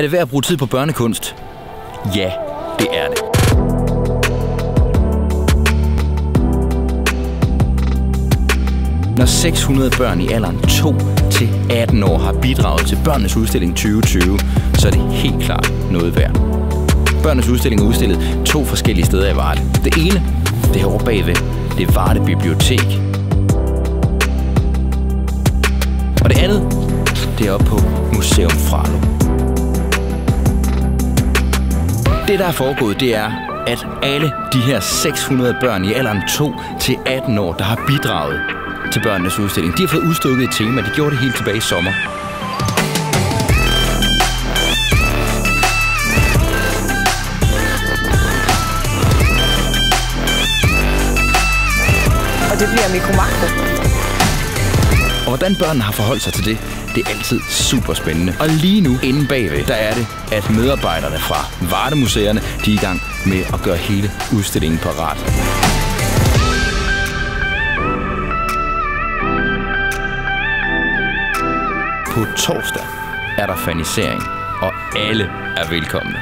Er det værd at bruge tid på børnekunst? Ja, det er det. Når 600 børn i alderen 2 til 18 år har bidraget til børnenes udstilling 2020, så er det helt klart noget værd. Børnenes udstilling er udstillet to forskellige steder i Varde. Det ene, det her bagved, det er Varde Bibliotek. Og det andet, det er oppe på Museum Fralo. Det, der er foregået, det er, at alle de her 600 børn i alderen 2 til 18 år, der har bidraget til børnenes udstilling, de har fået udstukket et tema. De gjorde det helt tilbage i sommer. Og det bliver mikromakro. Og hvordan børnene har forholdt sig til det, det er altid super spændende. Og lige nu, inde bagved, der er det, at medarbejderne fra Vardemuseerne, de er i gang med at gøre hele udstillingen parat. På torsdag er der fanisering, og alle er velkomne.